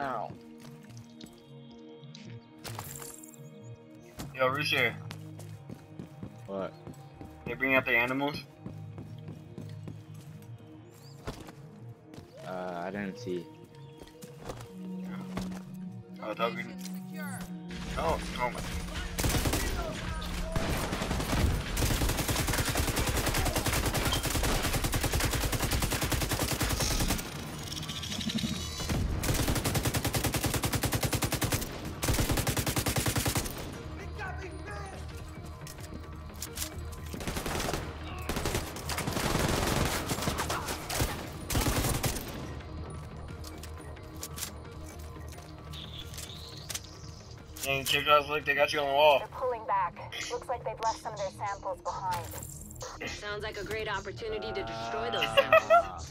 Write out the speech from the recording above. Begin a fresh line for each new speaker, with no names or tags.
Ow.
Yo, Rooster,
What?
they bring out the animals?
Uh, I didn't see.
Oh, thought we... Oh, oh my. Dang, check out, look, they got you on the wall.
They're pulling back. Looks like they've left some of their samples behind.
Sounds like a great opportunity to destroy those samples.